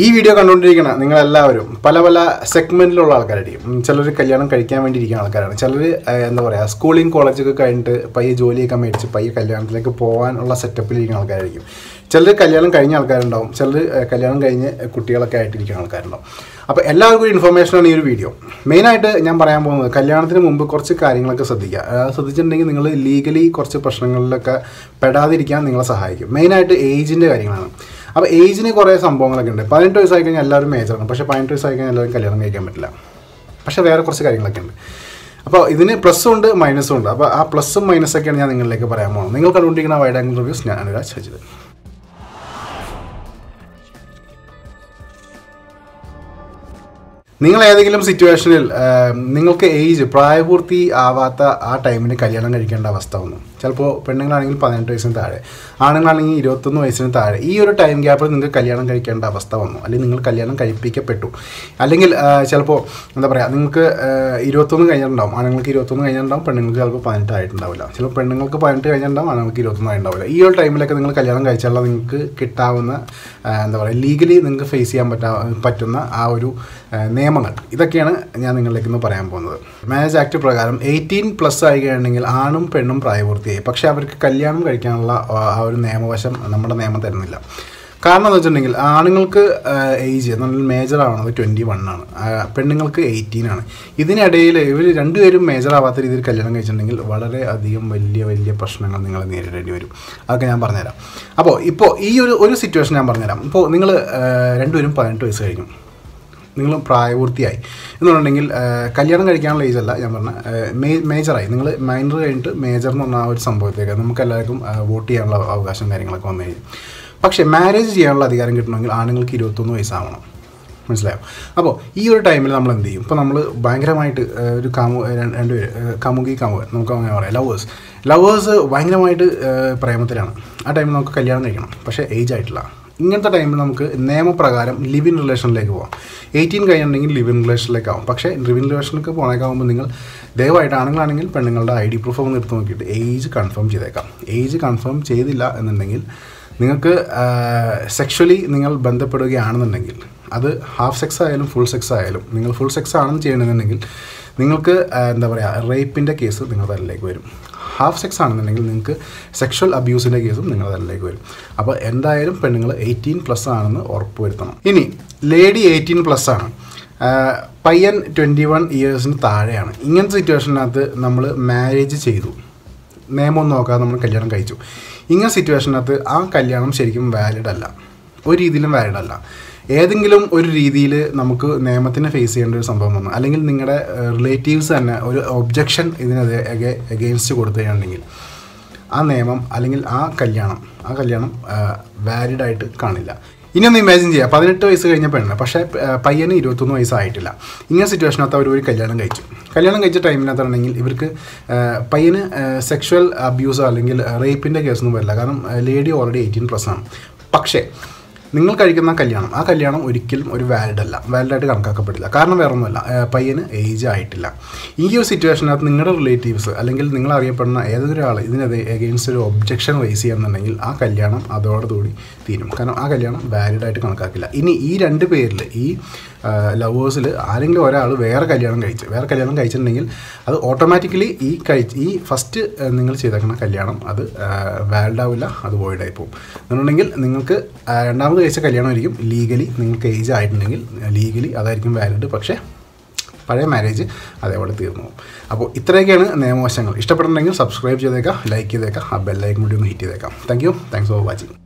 ഈ വീഡിയോ കണ്ടുകൊണ്ടിരിക്കുന്ന നിങ്ങളെല്ലാവരും പല പല സെഗ്മെന്റിലുള്ള ആൾക്കാരായിരിക്കും. ചിലർ കല്യാണം കഴിക്കാൻ വേണ്ടി ഇരിക്കുന്ന ആൾക്കാരാണ് ചിലർ എന്താ പറയുക സ്കൂളിങ് കോളേജൊക്കെ കഴിഞ്ഞിട്ട് പയ്യെ ജോലിയൊക്കെ മേടിച്ച് പയ്യെ കല്യാണത്തിലേക്ക് പോകാനുള്ള സെറ്റപ്പിൽ ഇരിക്കുന്ന ആൾക്കാരായിരിക്കും. ചിലർ കല്യാണം കഴിഞ്ഞ ആൾക്കാരുണ്ടാവും. ചിലർ കല്യാണം കഴിഞ്ഞ് കുട്ടികളൊക്കെ ആയിട്ടിരിക്കുന്ന ആൾക്കാരുണ്ടാവും. അപ്പോൾ എല്ലാവർക്കും ഒരു ഇൻഫർമേഷനാണ് ഈ ഒരു വീഡിയോ മെയിനായിട്ട് ഞാൻ പറയാൻ പോകുന്നത് കല്യാണത്തിന് മുമ്പ് കുറച്ച് കാര്യങ്ങളൊക്കെ ശ്രദ്ധിക്കുക. ശ്രദ്ധിച്ചിട്ടുണ്ടെങ്കിൽ നിങ്ങൾ ലീഗലി കുറച്ച് പ്രശ്നങ്ങളിലൊക്കെ പെടാതിരിക്കാൻ നിങ്ങളെ സഹായിക്കും. മെയിനായിട്ട് ഏജിന്റെ കാര്യങ്ങളാണ്. അപ്പോൾ ഏജിന് കുറേ സംഭവങ്ങളൊക്കെ ഉണ്ട്. പതിനെട്ട് വയസ്സായി കഴിഞ്ഞാൽ എല്ലാവരും മേജറാണ് പക്ഷേ പതിനെട്ട് വയസ്സായി കഴിഞ്ഞാൽ എല്ലാവരും കല്യാണം കഴിക്കാൻ പറ്റില്ല. പക്ഷേ വേറെ കുറച്ച് കാര്യങ്ങളൊക്കെ ഉണ്ട്. അപ്പോൾ ഇതിന് പ്ലസ്സും ഉണ്ട് മൈനസും ഉണ്ട്. അപ്പോൾ ആ പ്ലസ്സും മൈനസൊക്കെയാണ് ഞാൻ നിങ്ങളിലേക്ക് പറയാൻ പോകുന്നത്. നിങ്ങൾ കണ്ടുകൊണ്ടിരിക്കുന്ന വൈഡ് ആംഗിൾ റിവ്യൂസ് ഞാൻ അനുരാജ് നിങ്ങൾ ഏതെങ്കിലും സിറ്റുവേഷനിൽ നിങ്ങൾക്ക് ഏജ് പ്രായപൂർത്തി ആവാത്ത ആ ടൈമിന് കല്യാണം കഴിക്കേണ്ട അവസ്ഥ വന്നു. ചിലപ്പോൾ പെണ്ണുങ്ങളാണെങ്കിൽ പതിനെട്ട് വയസ്സിന് താഴെ ആണുങ്ങളാണെങ്കിൽ ഇരുപത്തൊന്ന് വയസ്സിന് താഴെ. ഈ ഒരു ടൈം ഗ്യാപ്പിൽ നിങ്ങൾക്ക് കല്യാണം കഴിക്കേണ്ട അവസ്ഥ വന്നു. അല്ലെങ്കിൽ നിങ്ങൾ കല്യാണം കഴിപ്പിക്കപ്പെട്ടു. അല്ലെങ്കിൽ ചിലപ്പോൾ എന്താ പറയുക നിങ്ങൾക്ക് ഇരുപത്തൊന്ന് കഴിഞ്ഞിട്ടുണ്ടാവും. ആണുങ്ങൾക്ക് ഇരുപത്തൊന്ന് കഴിഞ്ഞിട്ടുണ്ടാവും പെണ്ണുങ്ങൾക്ക് ചിലപ്പോൾ പതിനെട്ട് ആയിട്ടുണ്ടാവില്ല. ചിലപ്പോൾ പെണ്ണുങ്ങൾക്ക് പതിനെട്ട് കഴിഞ്ഞിട്ടുണ്ടാവും ആണുങ്ങൾക്ക് ഇരുപത്തൊന്ന് ആയിട്ടുണ്ടാവില്ല. ഈ ഒരു ടൈമിലൊക്കെ നിങ്ങൾ കല്യാണം കഴിച്ചാൽ നിങ്ങൾക്ക് കിട്ടാവുന്ന എന്താ പറയുക ലീഗലി നിങ്ങൾക്ക് ഫേസ് ചെയ്യാൻ പറ്റാ പറ്റുന്ന ആ ഒരു നിയമങ്ങൾ. ഇതൊക്കെയാണ് ഞാൻ നിങ്ങളിലേക്ക് ഇന്ന് പറയാൻ പോകുന്നത്. മാരേജ് ആക്ട് പ്രകാരം എയ്റ്റീൻ പ്ലസ് ആയി ആണും പെണ്ണും പ്രായപൂർത്തിയായി. പക്ഷേ അവർക്ക് കല്യാണം കഴിക്കാനുള്ള ആ ഒരു നിയമവശം നമ്മുടെ നിയമം തരുന്നില്ല. കാരണം എന്ന് വെച്ചിട്ടുണ്ടെങ്കിൽ ആണുങ്ങൾക്ക് ഏജ് നല്ല മേജർ ട്വന്റി വൺ ആണ്. പെണ്ണുങ്ങൾക്ക് എയ്റ്റീൻ ആണ്. ഇതിനിടയിൽ ഇവർ രണ്ടുപേരും മേജർ ആവാത്ത രീതിയിൽ കല്യാണം കഴിച്ചിട്ടുണ്ടെങ്കിൽ വളരെ അധികം വലിയ വലിയ പ്രശ്നങ്ങൾ നിങ്ങൾ നേരിടേണ്ടി വരും. അതൊക്കെ ഞാൻ പറഞ്ഞുതരാം. അപ്പോൾ ഇപ്പോൾ ഈ ഒരു ഒരു സിറ്റുവേഷൻ ഞാൻ പറഞ്ഞുതരാം. ഇപ്പോൾ നിങ്ങൾ രണ്ടുപേരും പതിനെട്ട് വയസ്സ് കഴിഞ്ഞു. നിങ്ങൾ പ്രായപൂർത്തിയായി. എന്നുണ്ടെങ്കിൽ കല്യാണം കഴിക്കാനുള്ള ഏജ് അല്ല ഞാൻ പറഞ്ഞ മേജറായി നിങ്ങൾ മൈനർ കഴിഞ്ഞിട്ട് മേജർ എന്ന് പറഞ്ഞ ആ ഒരു സംഭവത്തേക്ക് നമുക്ക് എല്ലാവർക്കും വോട്ട് ചെയ്യാനുള്ള അവകാശം കാര്യങ്ങളൊക്കെ വന്നു കഴിഞ്ഞു. പക്ഷേ മാരേജ് ചെയ്യാനുള്ള അധികാരം കിട്ടണമെങ്കിൽ ആണുങ്ങൾക്ക് ഇരുപത്തൊന്ന് വയസ്സാവണം. മനസ്സിലായോ? അപ്പോൾ ഈ ഒരു ടൈമിൽ നമ്മൾ എന്ത് ചെയ്യും? ഇപ്പോൾ നമ്മൾ ഭയങ്കരമായിട്ട് ഒരു കാമു രണ്ട് രണ്ടുപേര് കമുകി കാമുകി നമുക്ക് അങ്ങനെ പറയാം. ലവേഴ്സ് ലവേഴ്സ് ഭയങ്കരമായിട്ട് പ്രേമത്തിലാണ്. ആ ടൈമിൽ നമുക്ക് കല്യാണം കഴിക്കണം. പക്ഷേ ഏജ് ആയിട്ടില്ല. ഇങ്ങനത്തെ ടൈമിൽ നമുക്ക് നിയമപ്രകാരം ലിവ് ഇൻ റിലേഷനിലേക്ക് പോകാം എയ്റ്റീൻ കഴിഞ്ഞിട്ടുണ്ടെങ്കിൽ ലിവ് ഇൻ റിലേഷനിലേക്ക് ആവും പക്ഷേ ലിവ് ഇൻ റിലേഷനിലേക്ക് പോണേക്കാവുമ്പോൾ നിങ്ങൾ ദയവായിട്ട് ആണുങ്ങളാണെങ്കിൽ പെണ്ണുങ്ങളുടെ ഐ ഡി പ്രൂഫ് ഒന്ന് എടുത്ത് നോക്കിയിട്ട് ഏജ് കൺഫേം ചെയ്തേക്കാം. ഏജ് കൺഫേം ചെയ്തില്ല എന്നുണ്ടെങ്കിൽ നിങ്ങൾക്ക് സെക്ഷലി നിങ്ങൾ ബന്ധപ്പെടുകയാണെന്നുണ്ടെങ്കിൽ അത് ഹാഫ് സെക്സ് ആയാലും ഫുൾ സെക്സ് ആയാലും നിങ്ങൾ ഫുൾ സെക്സ് ആണെന്ന് ചെയ്യണമെന്നുണ്ടെങ്കിൽ നിങ്ങൾക്ക് എന്താ പറയുക റേപ്പിന്റെ കേസ് നിങ്ങളുടെ തലയിലേക്ക് വരും. ഹാഫ് സെക്സ് ആണെന്നുണ്ടെങ്കിൽ നിങ്ങൾക്ക് സെക്ഷൽ അബ്യൂസിന്റെ കേസും നിങ്ങളുടെ തലയിലേക്ക് വരും. അപ്പോൾ എന്തായാലും പെണ്ണുങ്ങൾ എയ്റ്റീൻ പ്ലസ് ആണെന്ന് ഉറപ്പ് വരുത്തണം ഇനി ലേഡി എയ്റ്റീൻ പ്ലസ് ആണ്. പയ്യൻ ട്വന്റി വൺ ഇയേഴ്സിന് താഴെയാണ്. ഇങ്ങനത്തെ സിറ്റുവേഷനകത്ത് നമ്മൾ മാരേജ് ചെയ്തു. നിയമം നോക്കാതെ നമ്മൾ കല്യാണം കഴിച്ചു. ഇങ്ങനെ സിറ്റുവേഷനകത്ത് ആ കല്യാണം ശരിക്കും വാലിഡ് അല്ല. ഒരു രീതിയിലും വാലിഡ് അല്ല. ഏതെങ്കിലും ഒരു രീതിയിൽ നമുക്ക് നിയമത്തിനെ ഫേസ് ചെയ്യേണ്ട ഒരു സംഭവം വന്നു. അല്ലെങ്കിൽ നിങ്ങളുടെ റിലേറ്റീവ്സ് തന്നെ ഒരു ഒബ്ജക്ഷൻ ഇതിനെതിരെ എഗെയിൻസ്റ്റ് കൊടുത്തു കഴിഞ്ഞിട്ടുണ്ടെങ്കിൽ ആ നിയമം അല്ലെങ്കിൽ ആ കല്യാണം ആ കല്യാണം വാലിഡ് ആയിട്ട് കാണില്ല. ഇനി ഒന്ന് ഇമാജിൻ ചെയ്യുക പതിനെട്ട് വയസ്സ് കഴിഞ്ഞ പെണ്ണ്. പക്ഷേ പയ്യന് ഇരുപത്തൊന്ന് വയസ്സായിട്ടില്ല. ഇങ്ങനെ സിറ്റുവേഷനകത്ത് അവർ ഒരു കല്യാണം കഴിച്ചു. കല്യാണം കഴിച്ച ടൈമിനകത്താണെങ്കിൽ ഇവർക്ക് പയ്യന് സെക്ഷൽ അബ്യൂസോ അല്ലെങ്കിൽ റേപ്പിന്റെ കേസൊന്നും വരില്ല. കാരണം ലേഡി ഓൾറെഡി എയ്റ്റീൻ പ്ലസ് ആണ്. പക്ഷേ നിങ്ങൾ കഴിക്കുന്ന കല്യാണം ആ കല്യാണം ഒരിക്കലും ഒരു വാലിഡ് അല്ല. വാലിഡായിട്ട് കണക്കാക്കപ്പെടില്ല. കാരണം വേറെ ഒന്നുമല്ല പയ്യന് ഏജ് ആയിട്ടില്ല. ഈ ഒരു സിറ്റുവേഷനകത്ത് നിങ്ങളുടെ റിലേറ്റീവ്സ് അല്ലെങ്കിൽ നിങ്ങൾ അറിയപ്പെടുന്ന ഏതൊരു ആൾ ഇതിനെതിരെ എഗെയിൻസ്റ്റ് ഒരു ഒബ്ജക്ഷൻ റേസ് ചെയ്യുന്നുണ്ടെങ്കിൽ ആ കല്യാണം അതോടുകൂടി തീരും. കാരണം ആ കല്യാണം വാലിഡായിട്ട് കണക്കാക്കില്ല. ഇനി ഈ രണ്ട് പേരിൽ ഈ ലവേഴ്സിൽ ആരെങ്കിലും ഒരാൾ വേറെ കല്യാണം കഴിച്ച് വേറെ കല്യാണം കഴിച്ചിട്ടുണ്ടെങ്കിൽ അത് ഓട്ടോമാറ്റിക്കലി ഈ കഴിച്ച് ഈ ഫസ്റ്റ് നിങ്ങൾ ചെയ്തേക്കുന്ന കല്യാണം അത് വാലിഡ് ആവില്ല അത് വോയിഡ് ആയി പോകും. എന്നുണ്ടെങ്കിൽ നിങ്ങൾക്ക് രണ്ടാമത് കഴിച്ച കല്യാണമായിരിക്കും ലീഗലി നിങ്ങൾക്ക് ഏജ് ആയിട്ടുണ്ടെങ്കിൽ ലീഗലി അതായിരിക്കും വാലിഡ് പക്ഷേ പഴയ മാരേജ് അതേപോലെ തീർന്നു പോകും. അപ്പോൾ ഇത്രയൊക്കെയാണ് നിയമവശങ്ങൾ. ഇഷ്ടപ്പെടുന്നുണ്ടെങ്കിൽ സബ്സ്ക്രൈബ് ചെയ്തേക്കാം ലൈക്ക് ചെയ്തേക്കാം ആ ബെല്ലൈക്കും കൂടി ഒന്ന് ഹിറ്റ് ചെയ്തേക്കാം. Thank you thanks for watching